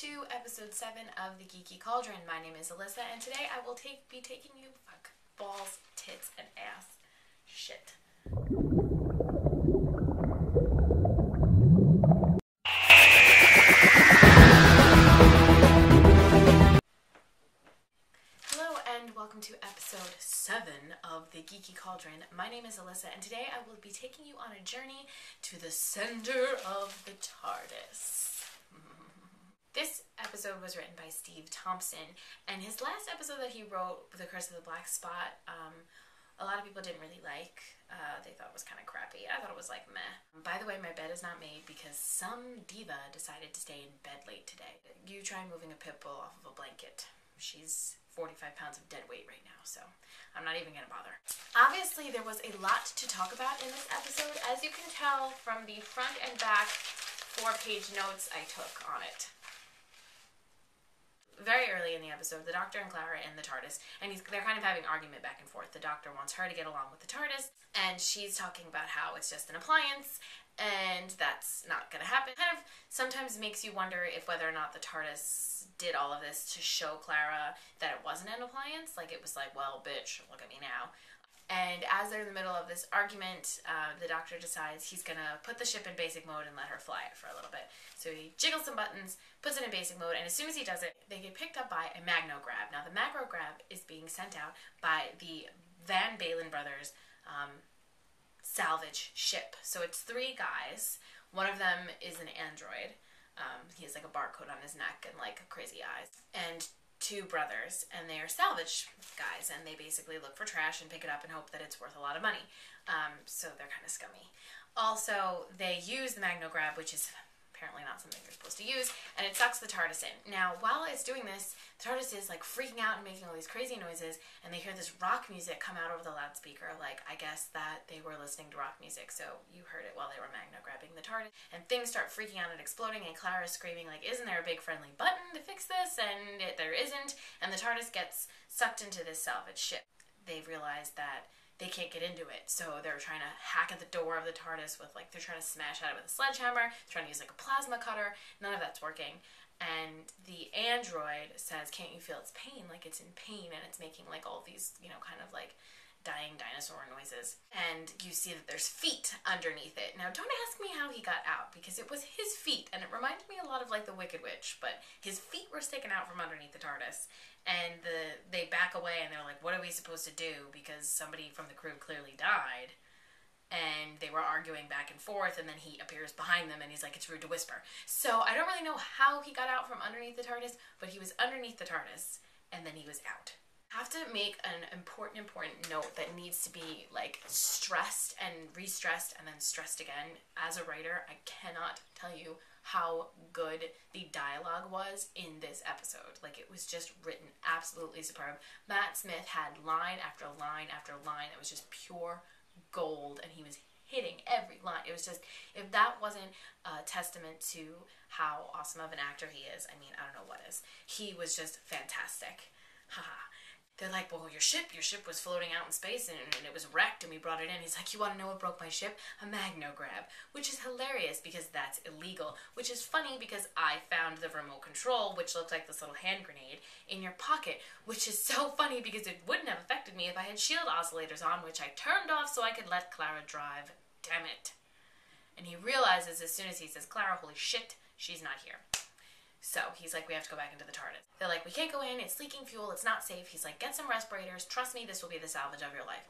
to episode 7 of the Geeky Cauldron. My name is Alyssa, and today I will take be taking you fuck balls, tits, and ass shit. Hello, and welcome to episode 7 of the Geeky Cauldron. My name is Alyssa, and today I will be taking you on a journey to the center of the TARDIS. This episode was written by Steve Thompson, and his last episode that he wrote, The Curse of the Black Spot, um, a lot of people didn't really like. Uh, they thought it was kind of crappy. I thought it was like meh. By the way, my bed is not made because some diva decided to stay in bed late today. You try moving a pit bull off of a blanket. She's 45 pounds of dead weight right now, so I'm not even gonna bother. Obviously, there was a lot to talk about in this episode, as you can tell from the front and back four page notes I took on it very early in the episode, the Doctor and Clara in the TARDIS, and he's, they're kind of having argument back and forth. The Doctor wants her to get along with the TARDIS, and she's talking about how it's just an appliance, and that's not going to happen. Kind of sometimes makes you wonder if whether or not the TARDIS did all of this to show Clara that it wasn't an appliance. Like it was like, well, bitch, look at me now. And as they're in the middle of this argument, uh, the doctor decides he's gonna put the ship in basic mode and let her fly it for a little bit. So he jiggles some buttons, puts it in basic mode, and as soon as he does it, they get picked up by a Magnograb. Now, the Magnograb is being sent out by the Van Baalen brothers um, salvage ship. So it's three guys. One of them is an android. Um, he has like a barcode on his neck and like crazy eyes. And two brothers, and they are salvage guys, and they basically look for trash and pick it up and hope that it's worth a lot of money. Um, so they're kind of scummy. Also, they use the Magno Grab, which is apparently not something you're supposed to use, and it sucks the TARDIS in. Now, while it's doing this, TARDIS is like freaking out and making all these crazy noises, and they hear this rock music come out over the loudspeaker. Like, I guess that they were listening to rock music, so you heard it while they were magno grabbing the TARDIS. And things start freaking out and exploding, and Clara's screaming, like, isn't there a big friendly button to fix this? And it, there isn't, and the TARDIS gets sucked into this salvage ship. They've realized that they can't get into it. So they're trying to hack at the door of the TARDIS with like they're trying to smash at it with a sledgehammer, trying to use like a plasma cutter. None of that's working. And the android says, "Can't you feel its pain? Like it's in pain and it's making like all these, you know, kind of like dying dinosaur noises. And you see that there's feet underneath it. Now, don't ask me how he got out because it was his feet, and it reminded me a lot of like the Wicked Witch, but his feet were sticking out from underneath the TARDIS. And the they back away and they're like, "What are we supposed to do?" Because somebody from the crew clearly died and they were arguing back and forth and then he appears behind them and he's like it's rude to whisper so i don't really know how he got out from underneath the tardis but he was underneath the tardis and then he was out have to make an important important note that needs to be like stressed and re-stressed and then stressed again. As a writer i cannot tell you how good the dialogue was in this episode. Like it was just written absolutely superb. Matt smith had line after line after line that was just pure gold and he was hitting every line. It was just if that wasn't a testament to how awesome of an actor he is i mean i don't know what is. He was just fantastic. Haha they're like, well, your ship, your ship was floating out in space and, and, it was wrecked and we brought it in. He's like, you want to know what broke my ship? A magno grab, which is hilarious because that's illegal, which is funny because I found the remote control, which looked like this little hand grenade, in your pocket, which is so funny because it wouldn't have affected me if I had shield oscillators on, which I turned off so I could let Clara drive. Damn it. And he realizes as soon as he says, Clara, holy shit, she's not here. So he's like, we have to go back into the TARDIS. They're like, we can't go in. It's leaking fuel. It's not safe. He's like, get some respirators. Trust me, this will be the salvage of your life.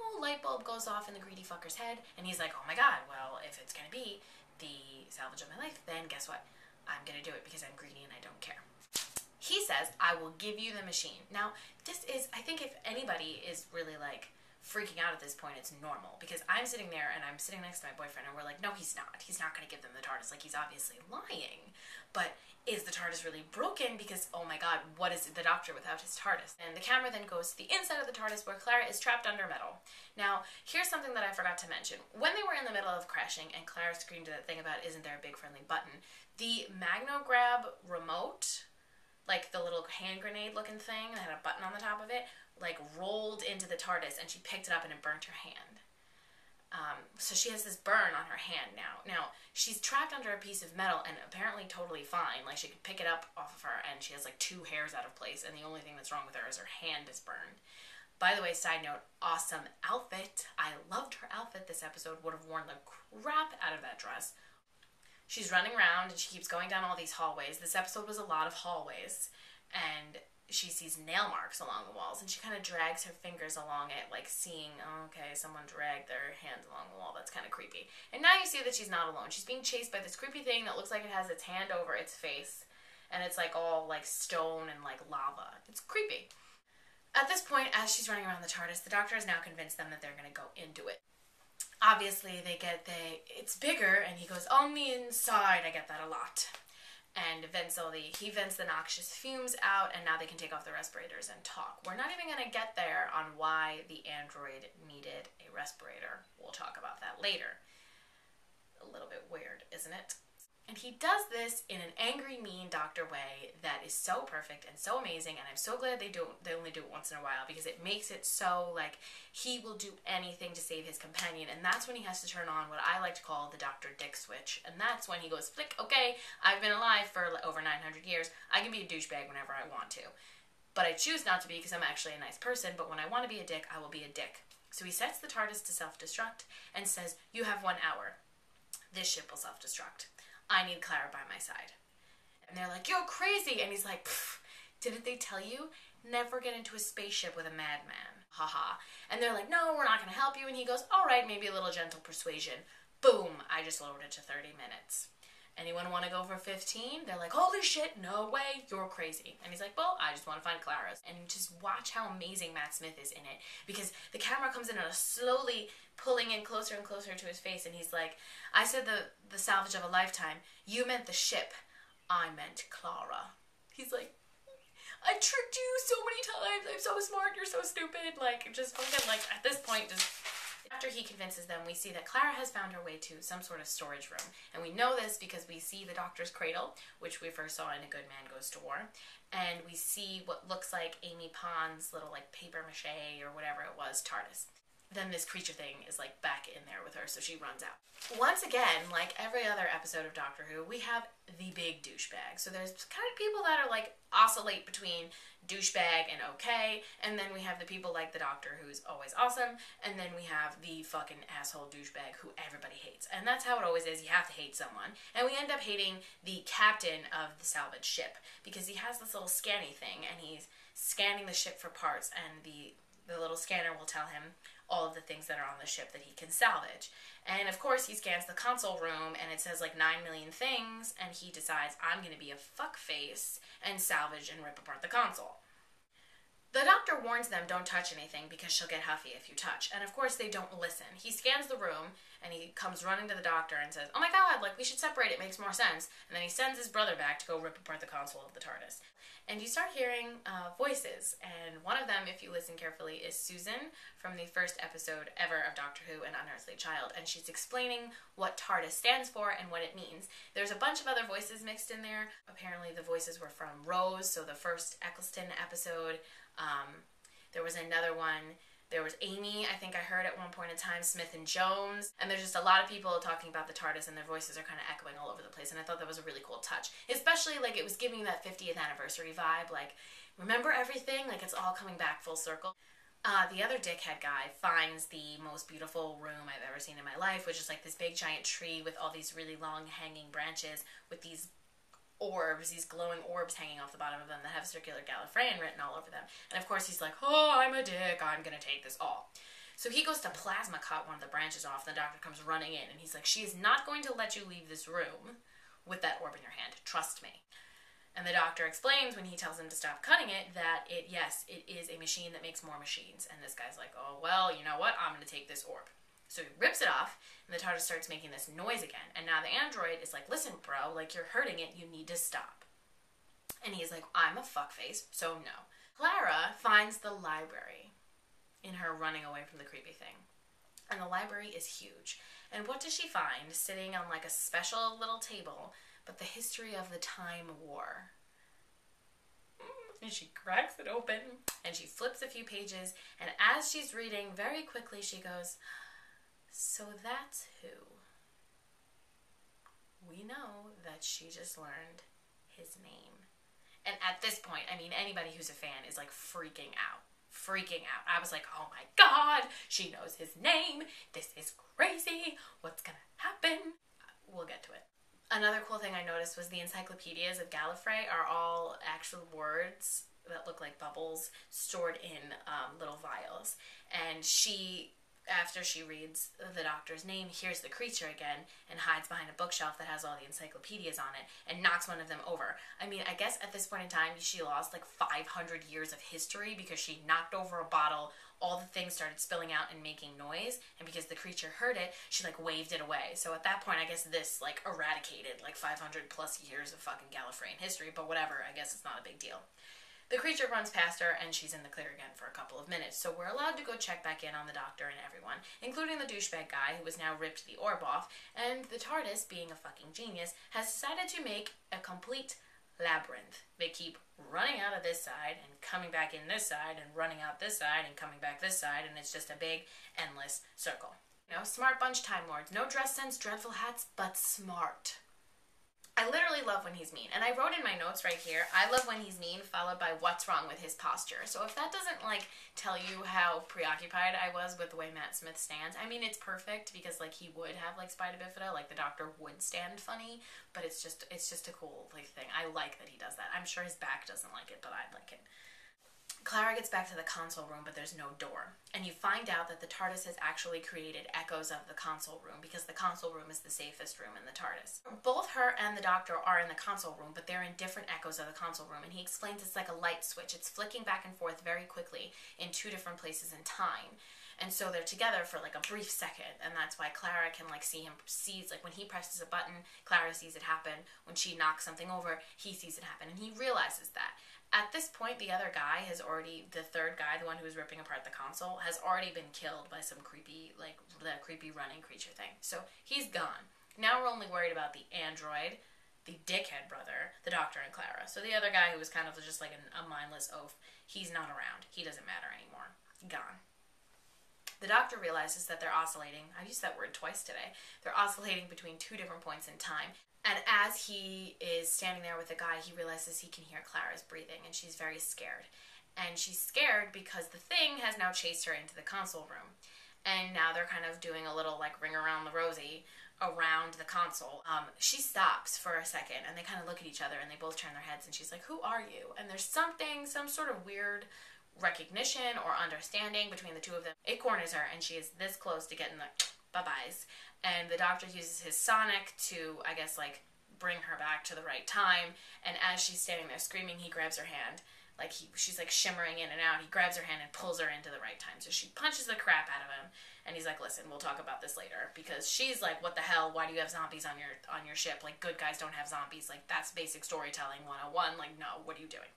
Oh, light bulb goes off in the greedy fucker's head, and he's like, oh my god. Well, if it's gonna be the salvage of my life, then guess what? I'm gonna do it because I'm greedy and I don't care. He says, I will give you the machine. Now, this is, I think if anybody is really like freaking out at this point, it's normal because I'm sitting there and I'm sitting next to my boyfriend and we're like, no, he's not. He's not going to give them the TARDIS. Like, he's obviously lying. But is the TARDIS really broken? Because, oh my god, what is the Doctor without his TARDIS? And the camera then goes to the inside of the TARDIS where Clara is trapped under metal. Now, here's something that I forgot to mention. When they were in the middle of crashing and Clara screamed that thing about, isn't there a big friendly button, the Magnograb remote, like the little hand grenade looking thing that had a button on the top of it, like rolled into the TARDIS and she picked it up and it burnt her hand. Um, so she has this burn on her hand now. Now she's trapped under a piece of metal and apparently totally fine. Like she could pick it up off of her, and she has like two hairs out of place, and the only thing that's wrong with her is her hand is burned. By the way, side note, awesome outfit. I loved her outfit this episode. Would have worn the crap out of that dress. She's running around and she keeps going down all these hallways. This episode was a lot of hallways, and she sees nail marks along the walls and she kind of drags her fingers along it, like seeing, oh, okay, someone dragged their hands along the wall. That's kind of creepy. And now you see that she's not alone. She's being chased by this creepy thing that looks like it has its hand over its face and it's like all like stone and like lava. It's creepy. At this point, as she's running around the TARDIS, the doctor has now convinced them that they're going to go into it. Obviously, they get the it's bigger, and he goes oh, on the inside. I get that a lot. And vents all the he vents the noxious fumes out and now they can take off the respirators and talk. We're not even going to get there on why the android needed a respirator. We'll talk about that later. A little bit weird isn't it and he does this in an angry, mean doctor way that is so perfect and so amazing. And I'm so glad they do they only do it once in a while because it makes it so like he will do anything to save his companion. And that's when he has to turn on what I like to call the Dr. Dick switch. And that's when he goes, flick, okay, I've been alive for over 900 years. I can be a douchebag whenever I want to. But I choose not to be because I'm actually a nice person. But when I want to be a dick, I will be a dick. So he sets the TARDIS to self destruct and says, You have one hour. This ship will self destruct. I need Clara by my side. And they're like, You're crazy. And he's like, Didn't they tell you? Never get into a spaceship with a madman. Haha. And they're like, No, we're not going to help you. And he goes, All right, maybe a little gentle persuasion. Boom. I just lowered it to 30 minutes. Anyone want to go for 15? They're like, holy shit, no way, you're crazy. And he's like, well, I just want to find Clara's. And just watch how amazing Matt Smith is in it. Because the camera comes in and slowly pulling in closer and closer to his face. And he's like, I said the, the salvage of a lifetime. You meant the ship. I meant Clara. He's like, I tricked you so many times. I'm so smart. You're so stupid. Like, just fucking, like, at this point, just after he convinces them, we see that Clara has found her way to some sort of storage room. And we know this because we see the doctor's cradle, which we first saw in A Good Man Goes to War. And we see what looks like Amy Pond's little like paper mache or whatever it was TARDIS. Then this creature thing is like back in there with her, so she runs out. Once again, like every other episode of Doctor Who, we have the big douchebag. So there's kind of people that are like oscillate between douchebag and okay, and then we have the people like the Doctor who's always awesome, and then we have the fucking asshole douchebag who everybody hates. And that's how it always is. You have to hate someone. And we end up hating the captain of the salvage ship because he has this little scanny thing and he's scanning the ship for parts and the the little scanner will tell him all of the things that are on the ship that he can salvage. And of course, he scans the console room and it says like 9 million things, and he decides, I'm to be a fuckface and salvage and rip apart the console. Doctor warns them don't touch anything because she'll get huffy if you touch. And of course, they don't listen. He scans the room and he comes running to the doctor and says, Oh my god, like we should separate, it makes more sense. And then he sends his brother back to go rip apart the console of the TARDIS and you start hearing uh, voices. And one of them, if you listen carefully, is Susan from the first episode ever of Doctor Who An Unearthly Child. And she's explaining what TARDIS stands for and what it means. There's a bunch of other voices mixed in there. Apparently, the voices were from Rose, so the first Eccleston episode. Um, there was another one there was Amy, I think I heard at one point in time, Smith and Jones, and there's just a lot of people talking about the TARDIS and their voices are kind of echoing all over the place, and I thought that was a really cool touch. Especially like it was giving that 50th anniversary vibe, like remember everything, like it's all coming back full circle. Uh, the other dickhead guy finds the most beautiful room I've ever seen in my life, which is like this big giant tree with all these really long hanging branches with these orbs, these glowing orbs hanging off the bottom of them that have circular Gallifreyan written all over them. And of course he's like, oh, I'm a dick, I'm gonna take this all. So he goes to plasma cut one of the branches off, and the doctor comes running in, and he's like, she is not going to let you leave this room with that orb in your hand, trust me. And the doctor explains when he tells him to stop cutting it that it, yes, it is a machine that makes more machines. And this guy's like, oh, well, you know what? I'm going to take this orb. So he rips it off, and the TARDIS starts making this noise again. And now the android is like, listen, bro, like you're hurting it, you need to stop. And he's like, I'm a fuckface, so no. Clara finds the library in her running away from the creepy thing. And the library is huge. And what does she find sitting on like a special little table but the history of the Time War? And she cracks it open and she flips a few pages. And as she's reading, very quickly she goes, So that's who. We know that she just learned his name. And at this point, I mean, anybody who's a fan is like freaking out. Freaking out. I was like, oh my god, she knows his name. This is crazy. What's gonna happen? We'll get to it. Another cool thing I noticed was the encyclopedias of Gallifrey are all actual words that look like bubbles stored in um, little vials. And she after she reads the doctor's name, hears the creature again and hides behind a bookshelf that has all the encyclopedias on it and knocks one of them over. I mean, I guess at this point in time, she lost like 500 years of history because she knocked over a bottle, all the things started spilling out and making noise, and because the creature heard it, she like waved it away. So at that point, I guess this like eradicated like 500 plus years of fucking Gallifreyan history, but whatever, I guess it's not a big deal. The creature runs past her, and she's in the clear again for a couple of minutes, so we're allowed to go check back in on the doctor and everyone, including the douchebag guy who has now ripped the orb off, and the TARDIS, being a fucking genius, has decided to make a complete labyrinth. They keep running out of this side and coming back in this side and running out this side and coming back this side, and it's just a big, endless circle. You know, smart bunch Time Lords. No dress sense, dreadful hats, but smart. I literally love when he's mean. And I wrote in my notes right here, I love when he's mean, followed by what's wrong with his posture. So if that doesn't like tell you how preoccupied I was with the way Matt Smith stands, I mean it's perfect because like he would have like spina bifida, like the doctor would stand funny, but it's just it's just a cool like thing. I like that he does that. I'm sure his back doesn't like it, but I like it. Clara gets back to the console room, but there's no door. And you find out that the TARDIS has actually created echoes of the console room because the console room is the safest room in the TARDIS. Both her and the doctor are in the console room, but they're in different echoes of the console room. And he explains it's like a light switch, it's flicking back and forth very quickly in two different places in time. And so they're together for like a brief second, and that's why Clara can like see him sees like when he presses a button, Clara sees it happen. When she knocks something over, he sees it happen, and he realizes that. At this point, the other guy has already, the third guy, the one who was ripping apart the console, has already been killed by some creepy, like, the creepy running creature thing. So he's gone. Now we're only worried about the android, the dickhead brother, the doctor, and Clara. So the other guy who was kind of just like an, a mindless oaf, he's not around. He doesn't matter anymore. Gone. The doctor realizes that they're oscillating. I've used that word twice today. They're oscillating between two different points in time. And as he is standing there with the guy, he realizes he can hear Clara's breathing, and she's very scared. And she's scared because the thing has now chased her into the console room. And now they're kind of doing a little like ring around the rosy around the console. Um, she stops for a second and they kind of look at each other and they both turn their heads and she's like, Who are you? And there's something, some sort of weird recognition or understanding between the two of them. It corners her and she is this close to getting the bye byes and the doctor uses his sonic to, I guess, like bring her back to the right time. And as she's standing there screaming, he grabs her hand. Like he, she's like shimmering in and out. He grabs her hand and pulls her into the right time. So she punches the crap out of him, and he's like, "Listen, we'll talk about this later." Because she's like, "What the hell? Why do you have zombies on your on your ship? Like good guys don't have zombies. Like that's basic storytelling 101. Like no, what are you doing?"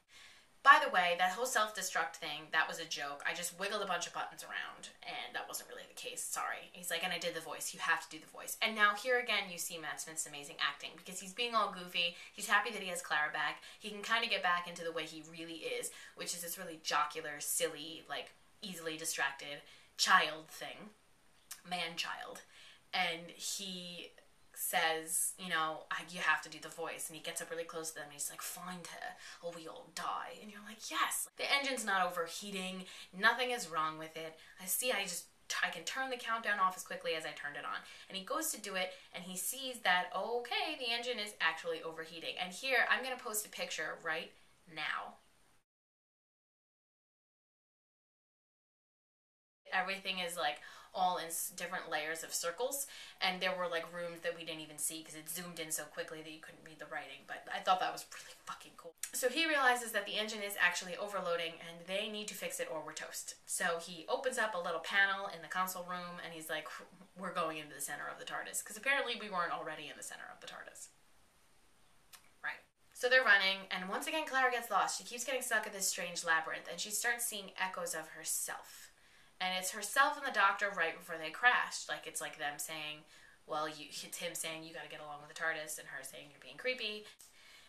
By the way, that whole self destruct thing, that was a joke. I just wiggled a bunch of buttons around, and that wasn't really the case. Sorry. He's like, and I did the voice. You have to do the voice. And now, here again, you see Matt Smith's amazing acting because he's being all goofy. He's happy that he has Clara back. He can kind of get back into the way he really is, which is this really jocular, silly, like, easily distracted child thing. Man child. And he says, you know, you have to do the voice. And he gets up really close to them and he's like, find her or we all die. And you're like, yes. The engine's not overheating. Nothing is wrong with it. I see, I just, I can turn the countdown off as quickly as I turned it on. And he goes to do it and he sees that, okay, the engine is actually overheating. And here, I'm going to post a picture right now. Everything is like all in different layers of circles, and there were like rooms that we didn't even see because it zoomed in so quickly that you couldn't read the writing. But I thought that was really fucking cool. So he realizes that the engine is actually overloading and they need to fix it or we're toast. So he opens up a little panel in the console room and he's like, "We're going into the center of the TARDIS," because apparently we weren't already in the center of the TARDIS. Right. So they're running, and once again, Clara gets lost. She keeps getting stuck in this strange labyrinth, and she starts seeing echoes of herself and it's herself and the doctor right before they crashed. Like it's like them saying, "Well, you," it's him saying, "You got to get along with the TARDIS," and her saying, "You're being creepy."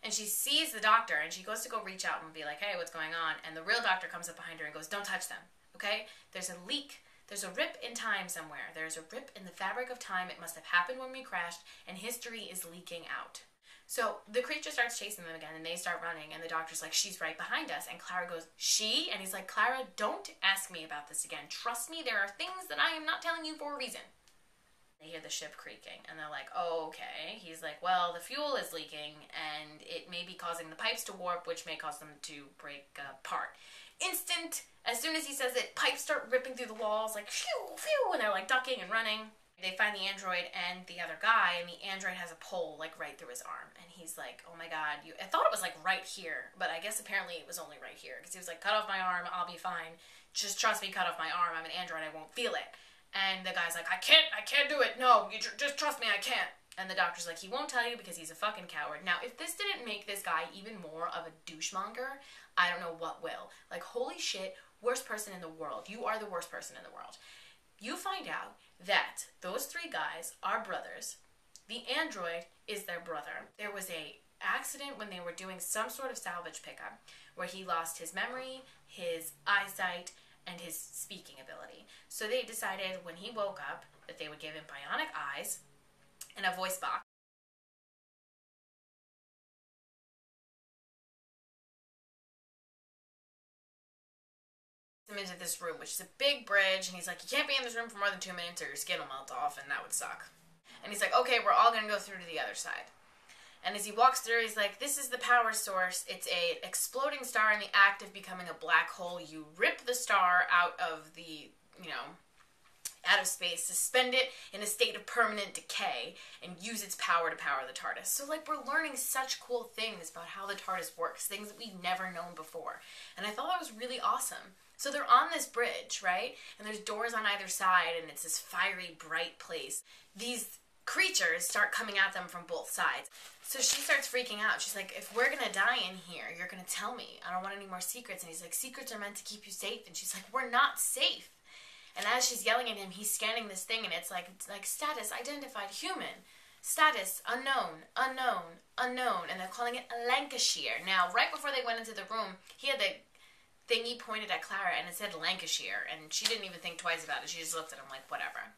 And she sees the doctor, and she goes to go reach out and be like, "Hey, what's going on?" And the real doctor comes up behind her and goes, "Don't touch them, okay? There's a leak There's a rip in time somewhere. There's a rip in the fabric of time. It must have happened when we crashed, and history is leaking out. So the creature starts chasing them again, and they start running, and the doctor's like, She's right behind us. And Clara goes, She? And he's like, Clara, don't ask me about this again. Trust me, there are things that I am not telling you for a reason. They hear the ship creaking, and they're like, oh, okay. He's like, well, the fuel is leaking, and it may be causing the pipes to warp, which may cause them to break apart. Instant, as soon as he says it, pipes start ripping through the walls, like, phew, phew, and they're like ducking and running. They find the android and the other guy, and the android has a pole like right through his arm, and he's like, "Oh my god!" You, I thought it was like right here, but I guess apparently it was only right here because he was like, "Cut off my arm, I'll be fine. Just trust me, cut off my arm. I'm an android, I won't feel it." And the guy's like, "I can't, I can't do it. No, you tr- just trust me, I can't." And the doctor's like, he won't tell you because he's a fucking coward. Now, if this didn't make this guy even more of a douchemonger, I don't know what will. Like, holy shit, worst person in the world. You are the worst person in the world. You find out that those three guys are brothers. The android is their brother. There was a accident when they were doing some sort of salvage pickup where he lost his memory, his eyesight, and his speaking ability. So they decided when he woke up that they would give him bionic eyes and a voice box. Him into this room, which is a big bridge, and he's like, You can't be in this room for more than two minutes or your skin will melt off, and that would suck. And he's like, Okay, we're all gonna go through to the other side. And as he walks through, he's like, This is the power source. It's a exploding star in the act of becoming a black hole. You rip the star out of the, you know, out of space, suspend it in a state of permanent decay, and use its power to power the TARDIS. So, like, we're learning such cool things about how the TARDIS works, things that we've never known before. And I thought that was really awesome. So, they're on this bridge, right? And there's doors on either side, and it's this fiery, bright place. These creatures start coming at them from both sides. So she starts freaking out. She's like, if we're gonna die in here, you're gonna tell me. I don't want any more secrets. And he's like, secrets are meant to keep you safe. And she's like, we're not safe. And as she's yelling at him, he's scanning this thing, and it's like, it's like status identified human, status unknown, unknown, unknown, and they're calling it Lancashire. Now, right before they went into the room, he had the thingy pointed at Clara, and it said Lancashire, and she didn't even think twice about it. She just looked at him like, whatever.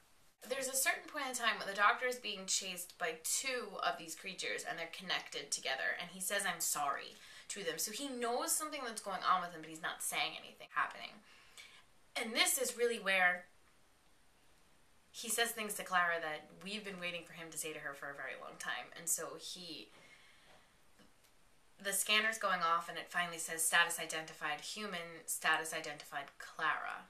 There's a certain point in time when the doctor is being chased by two of these creatures, and they're connected together, and he says, "I'm sorry." To them, so he knows something that's going on with him, but he's not saying anything happening. And this is really where he says things to Clara that we've been waiting for him to say to her for a very long time. And so he the scanner's going off and it finally says status identified human, status identified Clara.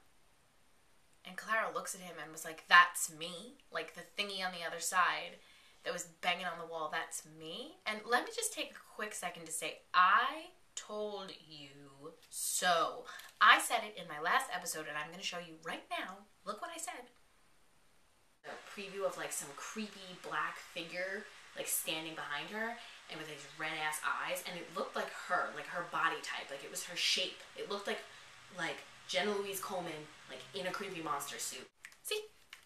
And Clara looks at him and was like, That's me? Like the thingy on the other side that was banging on the wall, that's me? And let me just take a quick second to say, I told you so. I said it in my last episode, and I'm going to show you right now. Look what I said. A preview of like some creepy black figure like standing behind her and with these red ass eyes and it looked like her like her body type like it was her shape. It looked like like jenna louise coleman like in a creepy monster suit. See?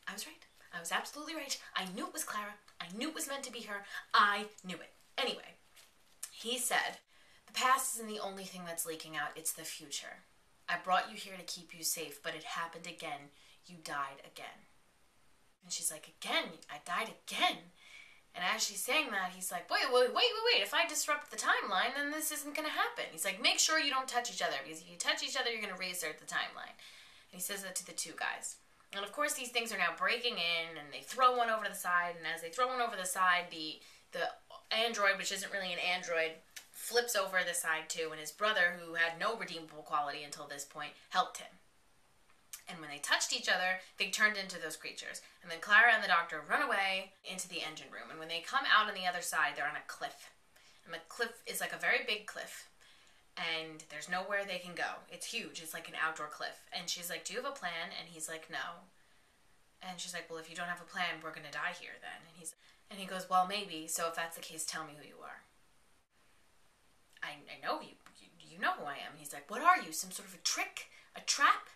I was right. I was absolutely right. I knew it was clara. I knew it was meant to be her. I knew it. Anyway he said the past isn't the only thing that's leaking out. It's the future. I brought you here to keep you safe, but it happened again. You died again. And she's like, Again? I died again? And as she's saying that, he's like, wait, wait, wait, wait, wait. If I disrupt the timeline, then this isn't going to happen. He's like, make sure you don't touch each other, because if you touch each other, you're going to reassert the timeline. And he says that to the two guys. And of course, these things are now breaking in, and they throw one over the side. And as they throw one over the side, the the android, which isn't really an android, flips over the side too, and his brother, who had no redeemable quality until this point, helped him. And when they touched each other, they turned into those creatures. And then Clara and the doctor run away into the engine room. And when they come out on the other side, they're on a cliff. And the cliff is like a very big cliff. And there's nowhere they can go. It's huge. It's like an outdoor cliff. And she's like, Do you have a plan? And he's like, No. And she's like, Well, if you don't have a plan, we're going to die here then. And he's and he goes, Well, maybe. So if that's the case, tell me who you are. I, I know you, you. You know who I am. And he's like, What are you? Some sort of a trick? A trap?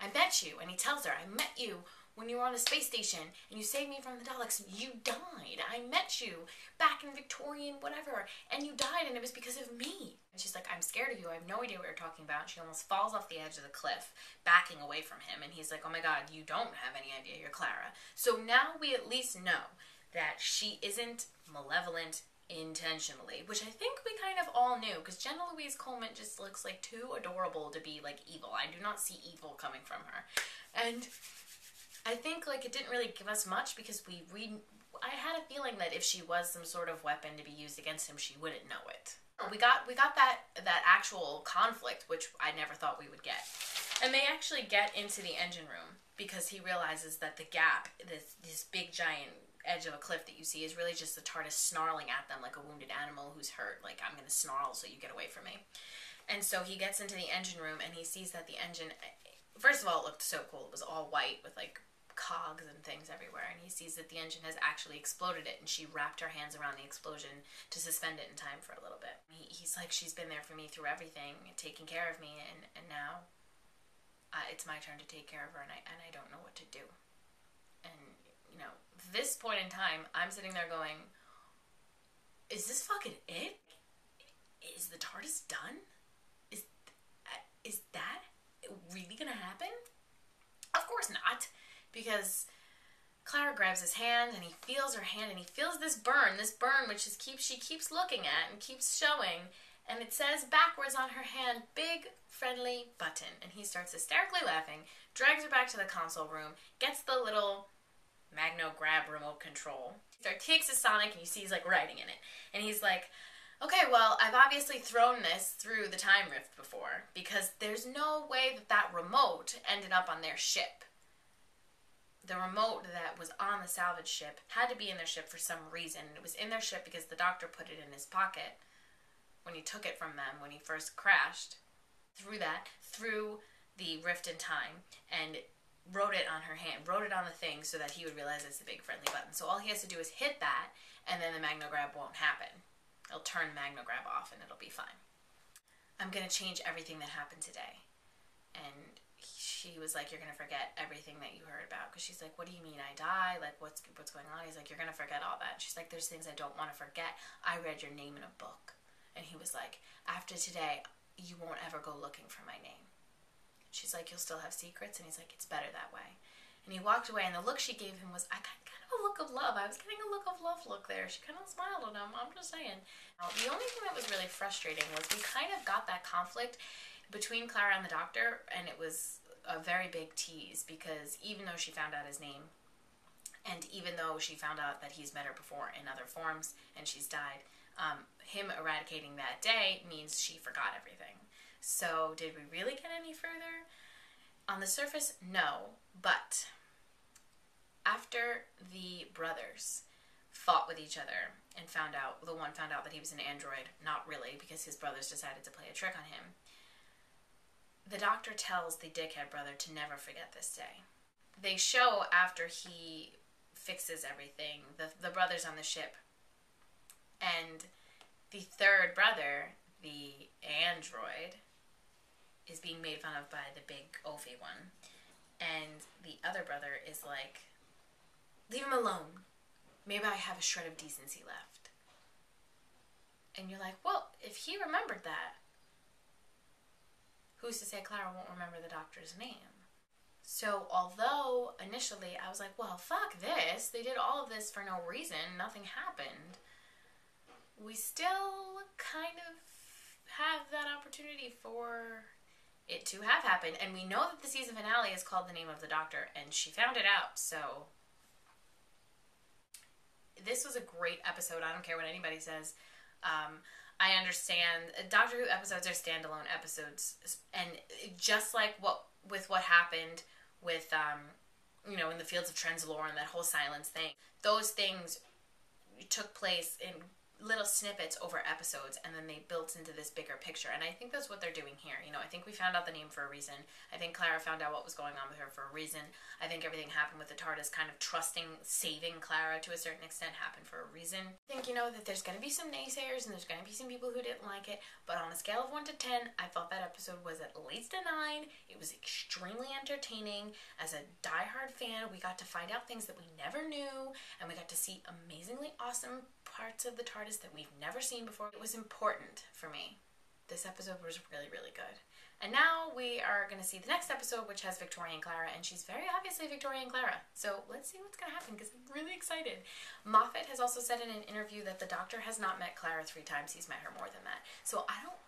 I met you. And he tells her, I met you when you were on the space station and you saved me from the Daleks. You died. I met you back in Victorian whatever. And you died and it was because of me. And she's like, I'm scared scared of you. I have no idea what you're talking about. She almost falls off the edge of the cliff, backing away from him. And he's like, oh my God, you don't have any idea. You're Clara. So now we at least know that she isn't malevolent intentionally, which I think we kind of all knew because Jenna Louise Coleman just looks like too adorable to be like evil. I do not see evil coming from her. And I think like it didn't really give us much because we we I had a feeling that if she was some sort of weapon to be used against him, she wouldn't know it. We got we got that that actual conflict, which I never thought we would get. And they actually get into the engine room because he realizes that the gap, this this big giant edge of a cliff that you see, is really just the TARDIS snarling at them like a wounded animal who's hurt. Like I'm gonna snarl so you get away from me. And so he gets into the engine room and he sees that the engine. First of all, it looked so cool. It was all white with like cogs and things everywhere, and he sees that the engine has actually exploded it, and she wrapped her hands around the explosion to suspend it in time for a little bit. He, he's like, she's been there for me through everything, taking care of me, and, and now uh, it's my turn to take care of her, and I, and I don't know what to do. And, you know, this point in time, I'm sitting there going, is this fucking it? Is the TARDIS done? Is, is that really gonna happen? Of course not because Clara grabs his hand and he feels her hand and he feels this burn, this burn which is keeps she keeps looking at and keeps showing and it says backwards on her hand big friendly button and he starts hysterically laughing, drags her back to the console room, gets the little Magno grab remote control. He starts, takes his Sonic and you see he's like writing in it. And he's like, okay, well, I've obviously thrown this through the time rift before because there's no way that that remote ended up on their ship the remote that was on the salvage ship had to be in their ship for some reason. It was in their ship because the doctor put it in his pocket when he took it from them when he first crashed. Through that, through the rift in time, and wrote it on her hand, wrote it on the thing so that he would realize it's the big friendly button. So all he has to do is hit that, and then the magnograb won't happen. It'll turn magnograb off, and it'll be fine. I'm gonna change everything that happened today, and she was like, "You're gonna forget everything that you heard about." Because she's like, "What do you mean I die? Like, what's what's going on?" He's like, "You're gonna forget all that." she's like, "There's things I don't want to forget. I read your name in a book." And he was like, "After today, you won't ever go looking for my name." She's like, "You'll still have secrets," and he's like, "It's better that way." And he walked away, and the look she gave him was, I got kind of a look of love. I was getting a look of love look there. She kind of smiled at him. I'm just saying. Now, the only thing that was really frustrating was we kind of got that conflict between Clara and the doctor, and it was a very big tease because even though she found out his name, and even though she found out that he's met her before in other forms and she's died, um, him eradicating that day means she forgot everything. So, did we really get any further? On the surface, no, but after the brothers fought with each other and found out, the one found out that he was an android, not really, because his brothers decided to play a trick on him the doctor tells the dickhead brother to never forget this day. They show after he fixes everything, the, the brothers on the ship. And the third brother, the android, is being made fun of by the big Ophi one. And the other brother is like, leave him alone. Maybe I have a shred of decency left. And you're like, well, if he remembered that, who's to say Clara won't remember the doctor's name? So, although initially I was like, well, fuck this, they did all of this for no reason, nothing happened, we still kind of have that opportunity for it to have happened. And we know that the season finale is called The Name of the Doctor, and she found it out, so. This was a great episode. I don't care what anybody says. Um, I understand Doctor Who episodes are standalone episodes, and just like what with what happened with um, you know in the fields of Trenzalore and that whole silence thing, those things took place in little snippets over episodes and then they built into this bigger picture. And i think that's what they're doing here. You know i think we found out the name for a reason. I think clara found out what was going on with her for a reason. I think everything happened with the tardis kind of trusting saving clara to a certain extent happened for a reason. I think you know that there's going to be some naysayers and there's going to be some people who didn't like it but on a scale of 1 to 10 i thought that episode was at least a 9 it was extremely entertaining. As a die-hard fan we got to find out things that we never knew and we got to see amazingly awesome parts of the TARDIS that we've never seen before. It was important for me this episode was really, really good. And now we are going to see the next episode, which has Victoria and Clara, and she's very obviously Victoria and Clara. So let's see what's going to happen because I'm really excited. Moffat has also said in an interview that the Doctor has not met Clara three times; he's met her more than that. So I don't,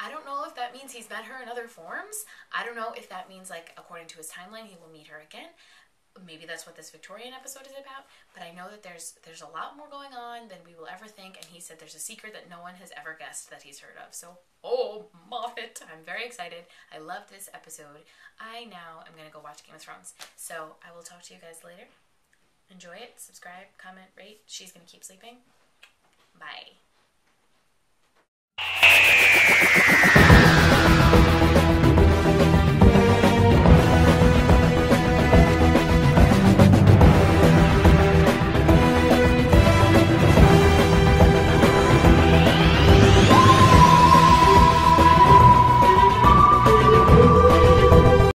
I don't know if that means he's met her in other forms. I don't know if that means like according to his timeline he will meet her again maybe that's what this Victorian episode is about, but I know that there's there's a lot more going on than we will ever think, and he said there's a secret that no one has ever guessed that he's heard of. So, oh, Moffat, I'm very excited. I love this episode. I now am going to go watch Game of Thrones. So, I will talk to you guys later. Enjoy it, subscribe, comment, rate. She's going to keep sleeping. Bye.